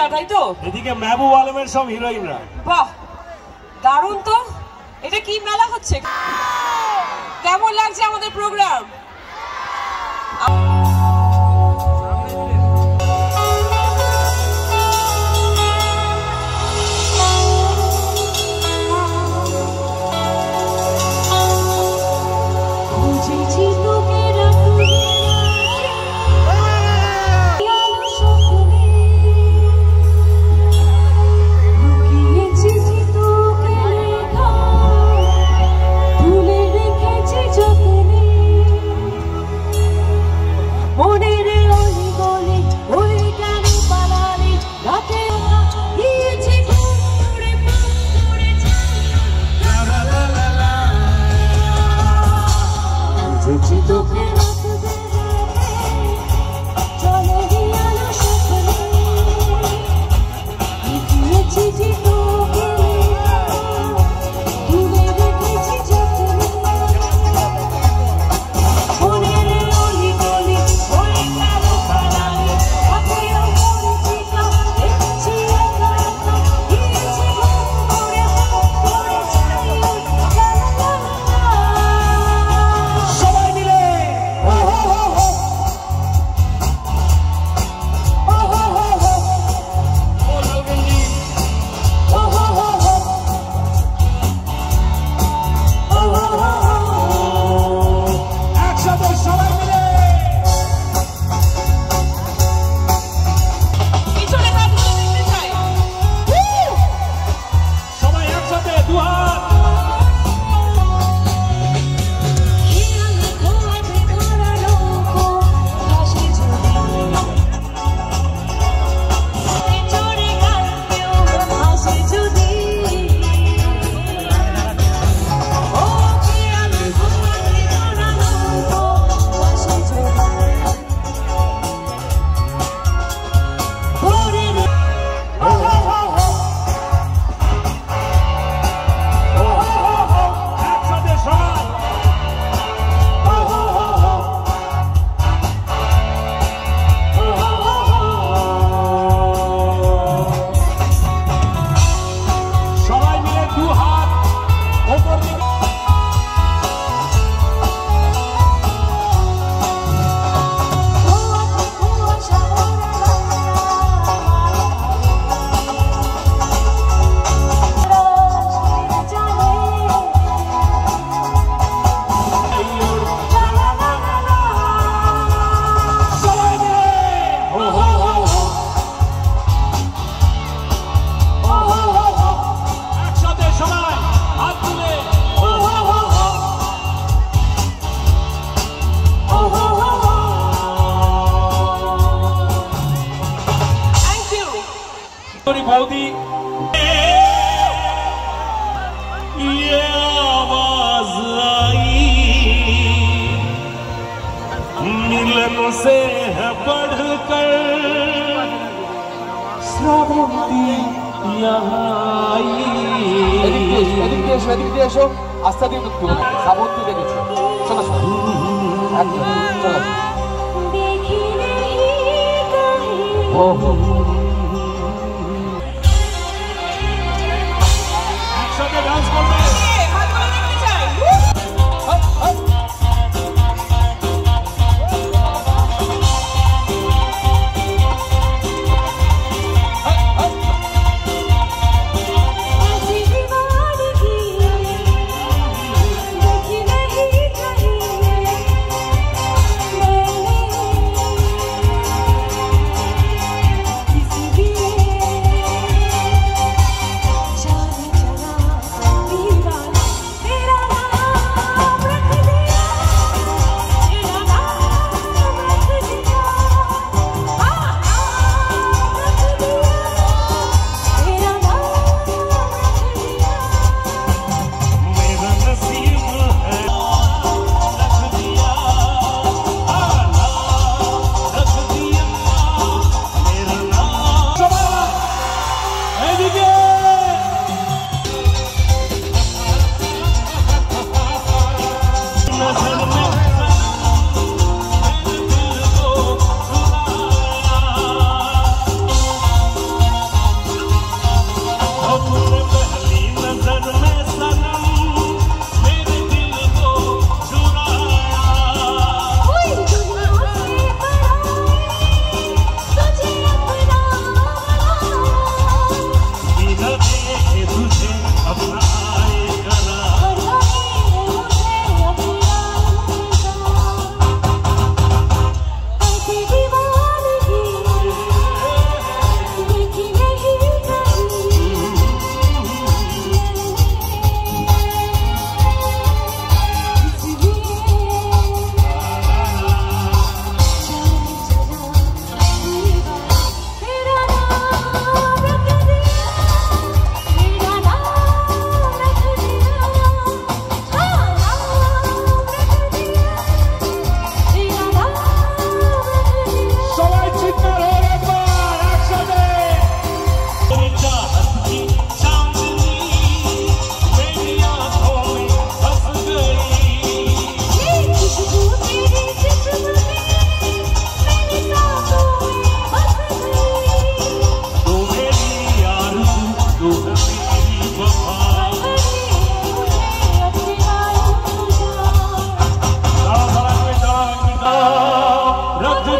হিরোইনরা তাই তো? এদিকে মেহবুব আলমের সব হিরোইনরা। বাহ দারুণ তো। এটা কি মেলা হচ্ছে? কেমন লাগছে আমাদের প্রোগ্রাম what? সুন্দরী বৌদি মিলন ইয়ে সে পড় কর আস্থা দিয়ে সাবন্তী দেখেছি চলো চলো চলো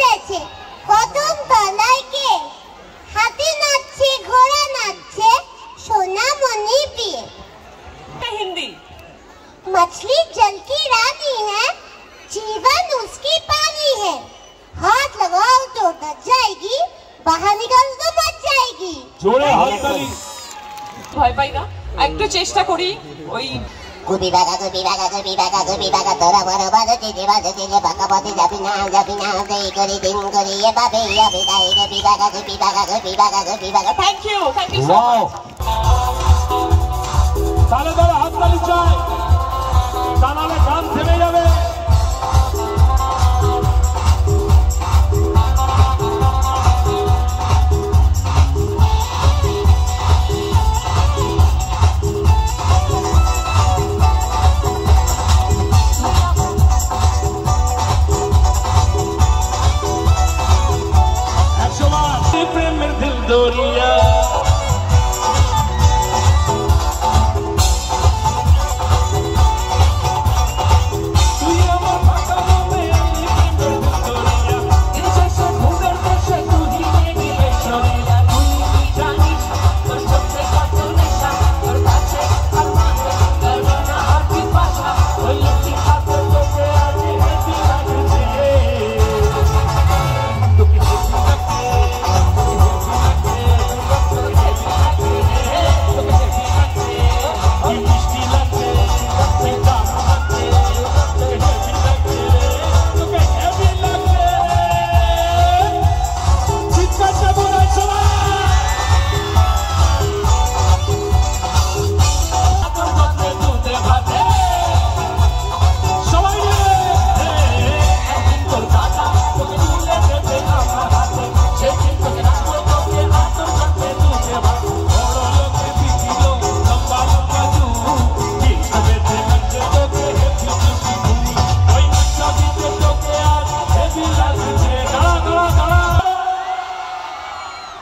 ফুল ফুটেছে কদম তলায় কে হাতি নাচছে ঘোড়া নাচছে সোনামণি প্রিয়ে হিন্দি मछली जल की रानी है जीवन उसकी पानी है हाथ लगाओ तो डर जाएगी बाहर निकल तो मच जाएगी জোরে হাততালি ভয় পাই না একটু চেষ্টা করি ওই Tora jabi jabi jai din ye babi ye. Thank you, thank you so much. Wow. Tala tala.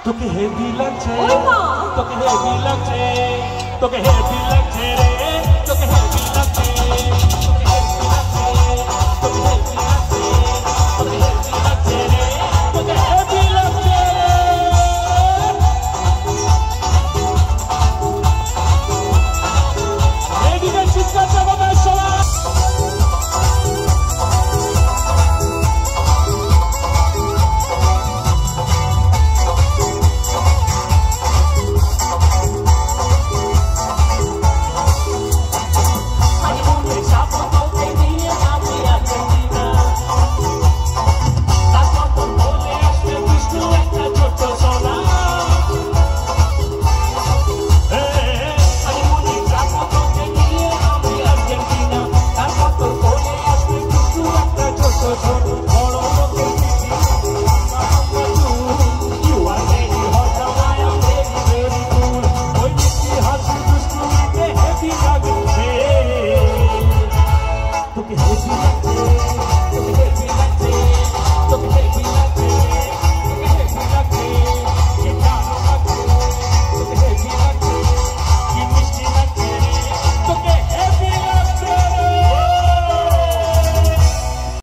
তোকে হেভি লাগছে। তোকে হেভি লাগছে তোকে হেভি লাগছে